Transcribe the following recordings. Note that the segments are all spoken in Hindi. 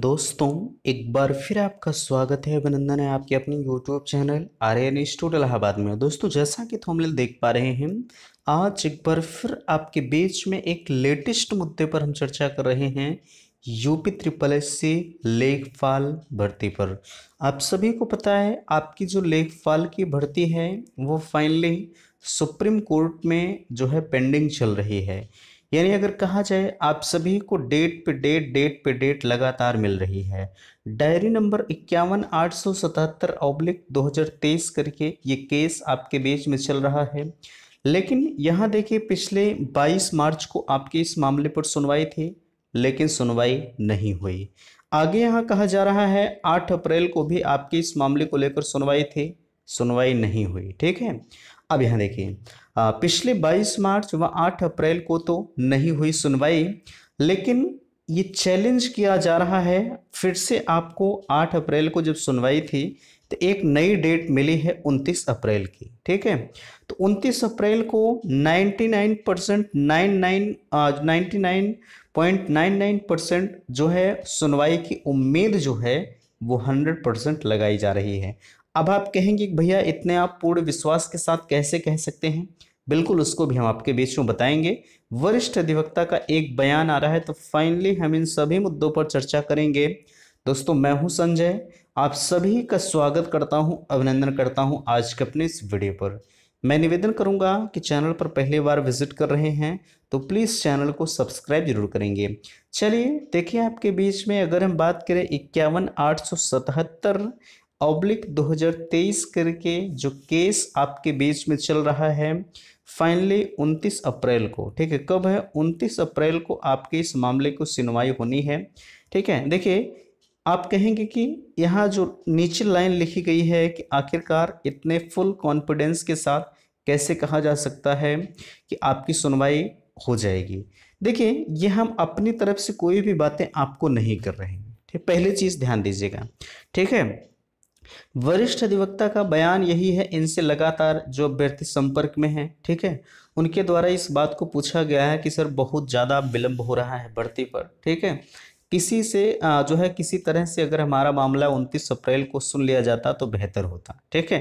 दोस्तों, एक बार फिर आपका स्वागत है अभिनंदन है आपके अपने YouTube channel R N Institute Allahabad में। दोस्तों, जैसा कि थोमलिल देख पा रहे हैं, आज एक बार फिर आपके बीच में एक लेटेस्ट मुद्दे पर हम चर्चा कर रहे हैं यूपी ट्रिपल एस सी लेखपाल भर्ती पर। आप सभी को पता है, आपकी जो लेखपाल की भर्ती है, वो फाइनली सुप्रीम कोर्ट में जो है पेंडिंग चल रही है। यानी अगर कहा जाए, आप सभी को डेट पे डेट डेट पे डेट लगातार मिल रही है। डायरी नंबर इक्यावन आठ सौ सतहत्तर ऑब्लिक दो हज़ार तेईस करके ये केस आपके बीच में चल रहा है। लेकिन यहाँ देखिए, पिछले 22 मार्च को आपके इस मामले पर सुनवाई थी, लेकिन सुनवाई नहीं हुई। आगे यहाँ कहा जा रहा है 8 अप्रैल को भी आपके इस मामले को लेकर सुनवाई थी, सुनवाई नहीं हुई। ठीक है? अब यहाँ देखिए पिछले 22 मार्च व 8 अप्रैल को तो नहीं हुई सुनवाई, लेकिन ये चैलेंज किया जा रहा है। फिर से आपको 8 अप्रैल को जब सुनवाई थी तो एक नई डेट मिली है 29 अप्रैल की, ठीक है? तो 29 अप्रैल को 99 percent, nine nine ninety nine point nine nine percent जो है सुनवाई की उम्मीद जो है, वो 100 परसेंट लगाई जा रही है। अब आप कहेंगे भैया, इतने आप पूर्ण विश्वास के साथ कैसे कह सकते हैं? बिल्कुल उसको भी हम आपके बीच में बताएँगे। वरिष्ठ अधिवक्ता का एक बयान आ रहा है तो फाइनली हम इन सभी मुद्दों पर चर्चा करेंगे। दोस्तों, मैं हूँ संजय। आप सभी का स्वागत करता हूँ, अभिनंदन करता हूँ आज के अपने इस वीडियो पर। मैं निवेदन करूँगा कि चैनल पर पहली बार विज़िट कर रहे हैं तो प्लीज़ चैनल को सब्सक्राइब ज़रूर करेंगे। चलिए, देखिए आपके बीच में अगर हम बात करें इक्यावन आठ सौ सतहत्तर ऑब्लिक 2023 करके जो केस आपके बीच में चल रहा है फाइनली 29 अप्रैल को, ठीक है? कब है? 29 अप्रैल को आपके इस मामले को सुनवाई होनी है, ठीक है? देखिए, आप कहेंगे कि यहाँ जो नीचे लाइन लिखी गई है कि आखिरकार इतने फुल कॉन्फिडेंस के साथ कैसे कहा जा सकता है कि आपकी सुनवाई हो जाएगी? देखिए, ये हम अपनी तरफ़ से कोई भी बातें आपको नहीं कर रहे हैं, ठीक? पहली चीज़ ध्यान दीजिएगा, ठीक है? वरिष्ठ अधिवक्ता का बयान यही है, इनसे लगातार जो अभ्यर्थी संपर्क में है, ठीक है? उनके द्वारा इस बात को पूछा गया है कि सर बहुत ज़्यादा विलंब हो रहा है भर्ती पर, ठीक है? किसी से जो है किसी तरह से अगर हमारा मामला 29 अप्रैल को सुन लिया जाता तो बेहतर होता, ठीक है?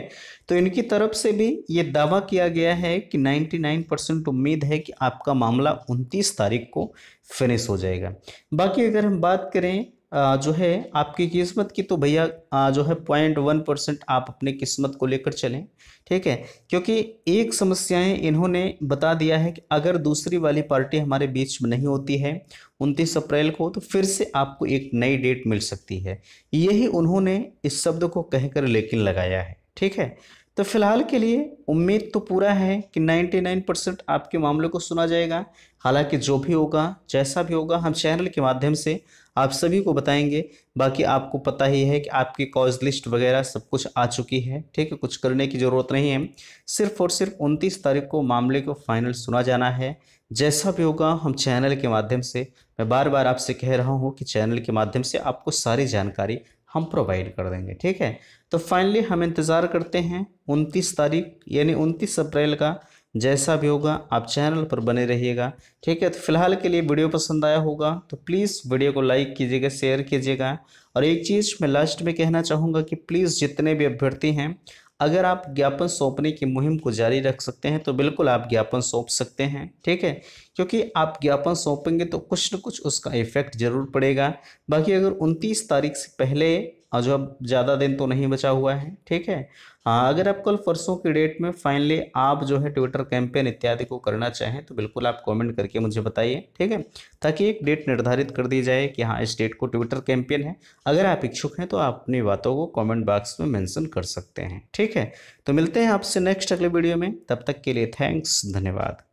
तो इनकी तरफ़ से भी ये दावा किया गया है कि 99 परसेंट उम्मीद है कि आपका मामला 29 तारीख को फिनिश हो जाएगा। बाकी अगर हम बात करें जो है, आपकी किस्मत की तो भैया जो है पॉइंट वन परसेंट आप अपने किस्मत को लेकर चलें, ठीक है? क्योंकि एक समस्याएँ इन्होंने बता दिया है कि अगर दूसरी वाली पार्टी हमारे बीच में नहीं होती है, उनतीस अप्रैल को तो फिर से आपको एक नई डेट मिल सकती है। यही उन्होंने इस शब्द को कहकर लेकिन लगाया है। ठीक है? तो फ़िलहाल के लिए उम्मीद तो पूरा है कि 99 परसेंट आपके मामले को सुना जाएगा। हालाँकि जो भी होगा, जैसा भी होगा, हम चैनल के माध्यम से आप सभी को बताएँगे। बाकी आपको पता ही है कि आपकी कॉज लिस्ट वगैरह सब कुछ आ चुकी है। ठीक है? कुछ करने की ज़रूरत नहीं है। सिर्फ़ और सिर्फ़ उनतीस तारीख को मामले को फाइनल सुना जाना है। जैसा भी होगा, हम चैनल के माध्यम से, मैं बार बार आपसे कह रहा हूँ कि चैनल के माध्यम से आपको सारी जानकारी हम प्रोवाइड कर देंगे। ठीक है? तो फाइनली हम इंतज़ार करते हैं उनतीस तारीख, यानी उनतीस अप्रैल का जैसा भी होगा, आप चैनल पर बने रहिएगा। ठीक है तो फ़िलहाल के लिए वीडियो पसंद आया होगा तो प्लीज़ वीडियो को लाइक कीजिएगा शेयर कीजिएगा। और एक चीज़ मैं लास्ट में कहना चाहूँगा कि प्लीज़ जितने भी अभ्यर्थी हैं, अगर आप ज्ञापन सौंपने की मुहिम को जारी रख सकते हैं तो बिल्कुल आप ज्ञापन सौंप सकते हैं। ठीक है, क्योंकि आप ज्ञापन सौंपेंगे तो कुछ न कुछ उसका इफ़ेक्ट ज़रूर पड़ेगा। बाकी अगर 29 तारीख से पहले जो अब ज़्यादा दिन तो नहीं बचा हुआ है, ठीक है? हाँ अगर आप कल परसों की डेट में फाइनली आप जो है ट्विटर कैंपेन इत्यादि को करना चाहें तो बिल्कुल आप कमेंट करके मुझे बताइए, ठीक है? ताकि एक डेट निर्धारित कर दी जाए कि हाँ इस डेट को ट्विटर कैंपेन है। अगर आप इच्छुक हैं तो आप अपनी बातों को कॉमेंट बॉक्स में मैंसन कर सकते हैं, ठीक है? तो मिलते हैं आपसे नेक्स्ट अगले वीडियो में, तब तक के लिए थैंक्स धन्यवाद।